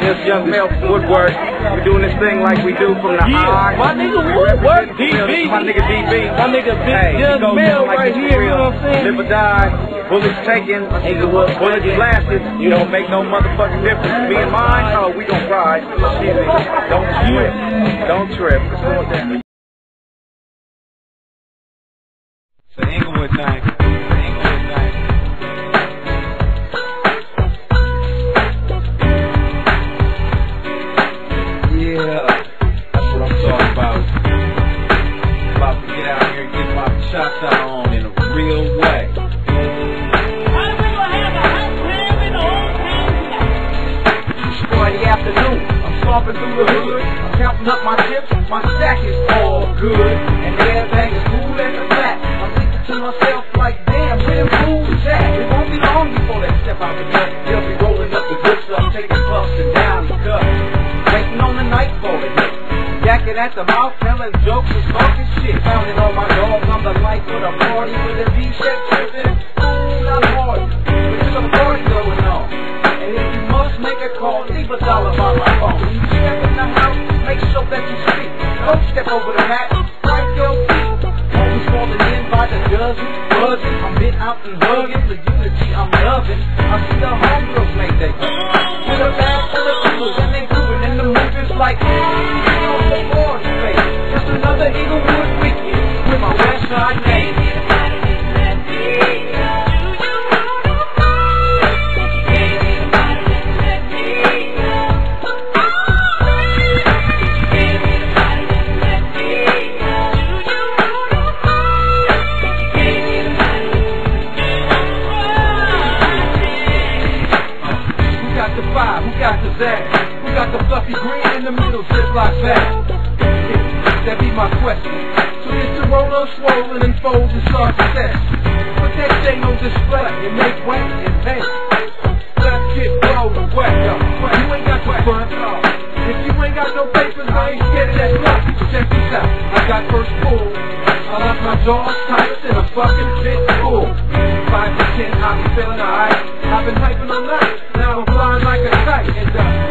This young Mel Woodward. We're doing this thing like we do from the Yeah, eye. my nigga We Woodward, represent the. DB. My nigga DB. My nigga Big Hey, Young goes Mel on like right here, you know what I'm saying? Live or die, bullets taken, bullets blasted. You don't make no motherfucking difference. Me and mine, oh, we gon' ride. Don't trip. Don't trip. Let's go with that. It's an Inglewood night. Shots out on in a real way. Friday afternoon. I'm stomping through the hood. I'm counting up my chips. My stack is all good. And the airbag is cool as a flat. I'm thinking to myself like, damn, where them fools at? It won't be long before they step out the gun. They'll be rolling up the good stuff, taking puffs and down the cuts. Waiting on the night for it. Yakking at the mouth, telling jokes and talking shit. Pounding on my I'm the life of the party with a V-shaped tripping. Ooh, not hard. There's a party going on. And if you must make a call, leave a dollar by my phone. You step in the house, make sure that you speak. Don't step over the mat, wipe your feet. Always falling in by the dozen, buzzing. I'm been out and hugging the unity I'm loving. I see the homegirls make they With a bag full of coolers and they grooving and the movers like, Zag? Who got the fluffy green in the middle, ziploc bag? Yeah, that be my question. So get the roller swollen and fold and start test. But that ain't no display. It make wet and pay. Let's get the wet up. You ain't got the front. If you ain't got no papers, I ain't scared of that bluff. Check this out. I got first pull. I left my jaws tight in a fucking pit bull. Five to ten, I be feeling alright. I've been hyping all night. Now I'm flying like a kite.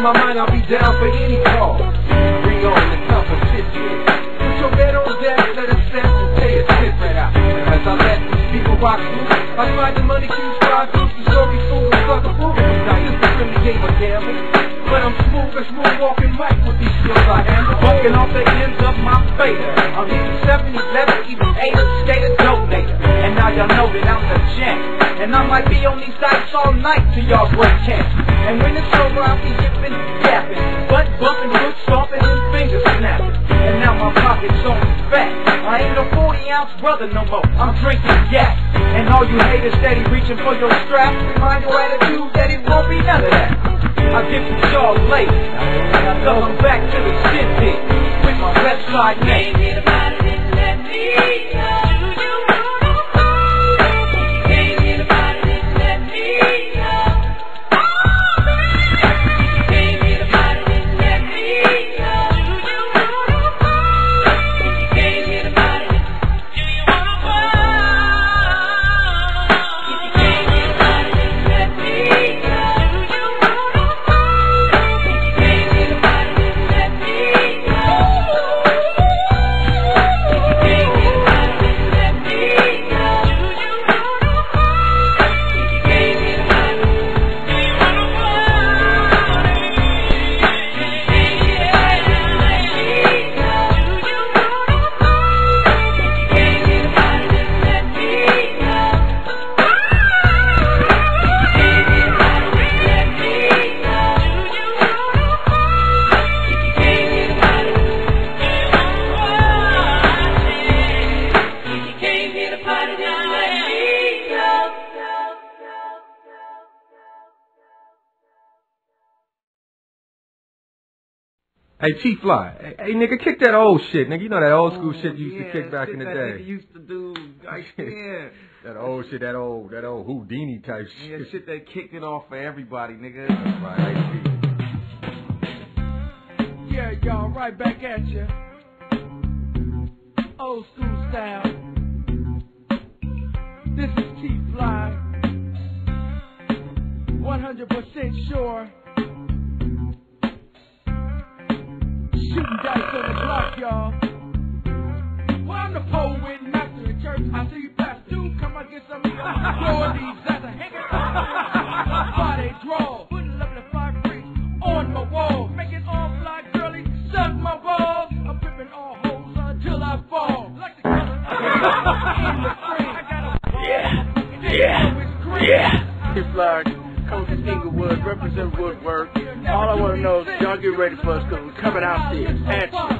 In my mind, I'll be down for any call. Bring on the competition. Put your bed on deck, let it set and pay attention. As I let these people rock loose, I find the money cues, five groups, the story fool, and sucker fool. Now this is really game of gambling. But I'm smooth as smooth walking right with these skills I handle. Bucking off the ends of my fader. I'm hitting 70, 11, even 8, skater, donator. And now y'all know that I'm the champ. And I might be on these sites all night till y'all break camp. And when it's over, I'll be yipping, yapping, butt bumping, foot stomping, and finger snapping. And now my pocket's on fat. I ain't no 40 ounce brother no more. I'm drinking yak. And all you haters steady reaching for your strap. Remind your attitude that it won't be none of that. I get to y'all late. I'm back to the pit with my west side name. Hey, T Fly. Hey, hey, nigga, kick that old shit, nigga. You know that old school Oh, shit you used yeah, to kick back in the day. nigga used to do like yeah. That old shit, that old, that old Houdini type shit. Yeah, shit. shit that kicked it off for everybody, nigga. Right, I see. Yeah, y'all, right back at you. Old school style. This is T Fly. 100% sure. Y'all. Well, I'm the poet, master in church. I see you pass through. Come on, get some of your floor these as a hanger. Body draw. Put a lovely fly freak on my wall. Making all fly girlies suck my balls. I'm tripping all holes until I fall. Like the color in the frame. I got a yeah, yeah, yeah. His flag, comes from Inglewood, represent Woodwork. All I want to know is y'all get ready for us because we're coming out there. At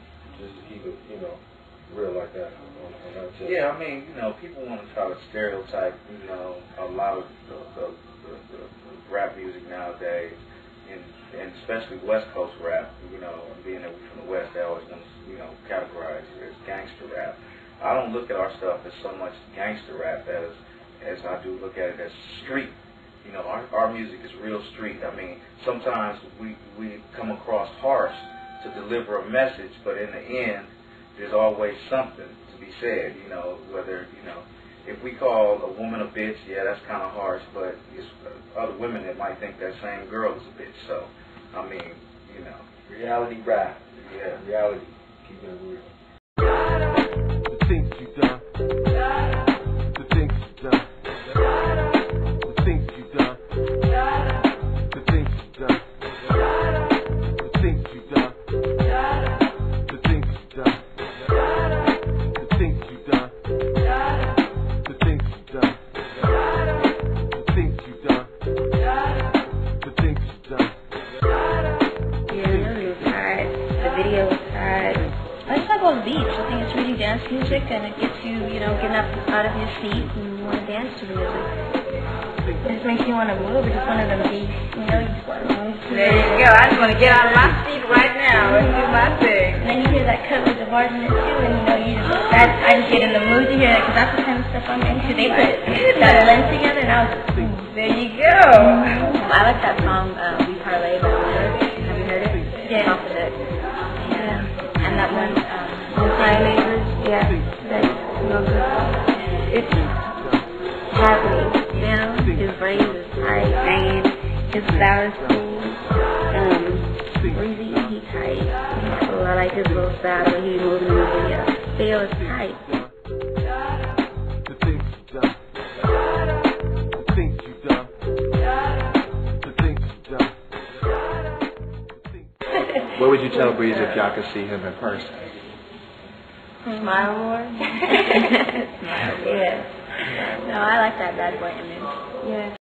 Just to keep it, you know, real like that. On, on that. Yeah, I mean, you know, people want to try to stereotype, you know, a lot of the, the, the, the, the rap music nowadays, and, and especially West Coast rap, you know, being that we're from the West, they always want to, you know, categorize it as gangster rap. I don't look at our stuff as so much gangster rap as, as I do look at it as street. You know, our, our music is real street. I mean, sometimes we, we come across harsh to deliver a message, but in the end, there's always something to be said, you know, whether, you know, if we call a woman a bitch, yeah, that's kind of harsh, but it's uh, other women that might think that same girl is a bitch. So, I mean, you know, Reality rap. yeah. Reality. Keeping it real. The things you done. Just makes you want to move. It's just one of them beats. You know, you just want to move. There you go. I just want to get out of my seat right now and do my thing. And then you hear that cut with the bars in it too, and you know, you just, that, I just get in the mood to hear that because that's the kind of stuff I'm into. They put that blend together and I was just. There you go. I like that song, uh, We Parlay by I like his little style when he's moving in the video. Video is tight. The things you done. The things you done. The things you done. Things- What would you tell Breeze if y'all could see him in person? Smile more. Smile. Yeah. No, I like that bad boy image. Yeah.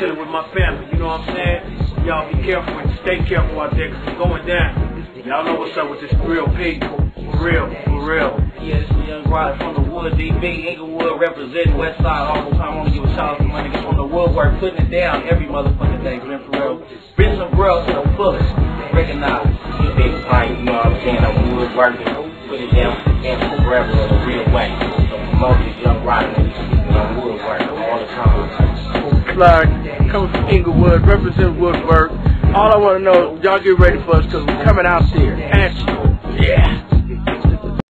Chilling with my family, you know what I'm saying? Y'all be careful and stay careful out there 'cause it's going down. Y'all know what's up with this real people. For real, for real. Yeah, this is Young Ryder from the Wood, DB, Inglewood, representing West Side all the time. I want to give a shout out to my niggas from the Woodwork, putting it down every motherfucking day, man, for real. Bring some girls to the fullest. Recognize you big you know what I'm saying? I'm woodworking, put it down, and forever in a real way. So promote this Young niggas, you know, woodwork the coming from Inglewood, represent Woodwork. All I want to know, y'all get ready for us because we're coming out there at you. Yeah.